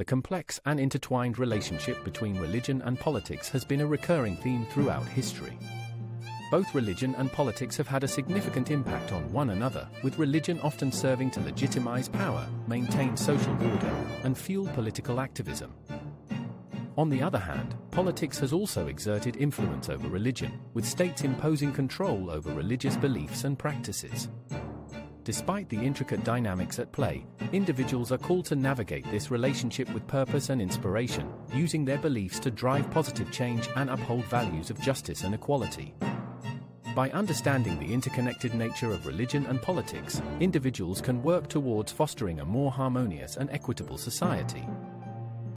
The complex and intertwined relationship between religion and politics has been a recurring theme throughout history. Both religion and politics have had a significant impact on one another, with religion often serving to legitimize power, maintain social order, and fuel political activism. On the other hand, politics has also exerted influence over religion, with states imposing control over religious beliefs and practices. Despite the intricate dynamics at play, individuals are called to navigate this relationship with purpose and inspiration, using their beliefs to drive positive change and uphold values of justice and equality. By understanding the interconnected nature of religion and politics, individuals can work towards fostering a more harmonious and equitable society.